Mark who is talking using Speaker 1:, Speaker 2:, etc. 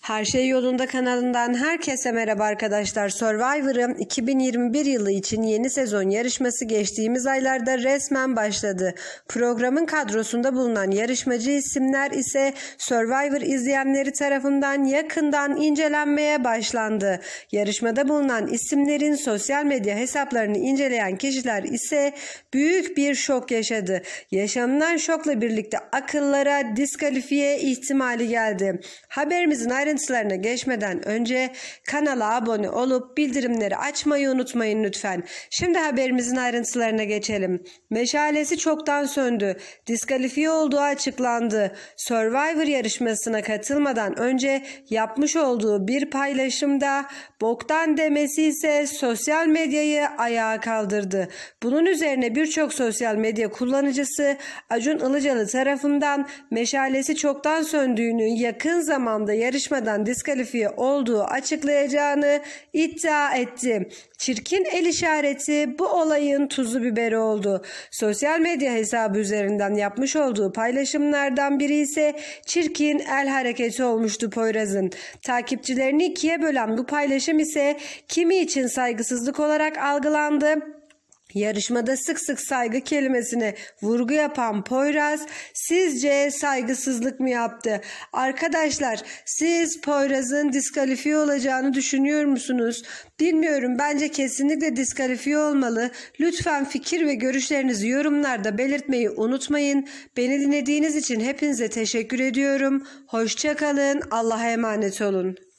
Speaker 1: Her Şey Yolunda kanalından herkese merhaba arkadaşlar. Survivor'ın 2021 yılı için yeni sezon yarışması geçtiğimiz aylarda resmen başladı. Programın kadrosunda bulunan yarışmacı isimler ise Survivor izleyenleri tarafından yakından incelenmeye başlandı. Yarışmada bulunan isimlerin sosyal medya hesaplarını inceleyen kişiler ise büyük bir şok yaşadı. Yaşanılan şokla birlikte akıllara diskalifiye ihtimali geldi. Haberimizin ayrıntılarına geçmeden önce kanala abone olup bildirimleri açmayı unutmayın lütfen. Şimdi haberimizin ayrıntılarına geçelim. Meşalesi çoktan söndü. Diskalifiye olduğu açıklandı. Survivor yarışmasına katılmadan önce yapmış olduğu bir paylaşımda boktan demesi ise sosyal medyayı ayağa kaldırdı. Bunun üzerine birçok sosyal medya kullanıcısı Acun Ilıcalı tarafından meşalesi çoktan söndüğünü yakın zamanda yarışmadan diskalifiye olduğu açıklayacağını iddia etti. Çirkin el işareti bu olayın tuzu biberi oldu. Sosyal medya hesabı üzerinden yapmış olduğu paylaşımlardan biri ise çirkin el hareketi olmuştu Poyraz'ın. Takipçilerini ikiye bölen bu paylaşım ise kimi için saygısızlık olarak algılandı. Yarışmada sık sık saygı kelimesine vurgu yapan Poyraz sizce saygısızlık mı yaptı? Arkadaşlar siz Poyraz'ın diskalifiye olacağını düşünüyor musunuz? Bilmiyorum bence kesinlikle diskalifiye olmalı. Lütfen fikir ve görüşlerinizi yorumlarda belirtmeyi unutmayın. Beni dinlediğiniz için hepinize teşekkür ediyorum. Hoşçakalın. Allah'a emanet olun.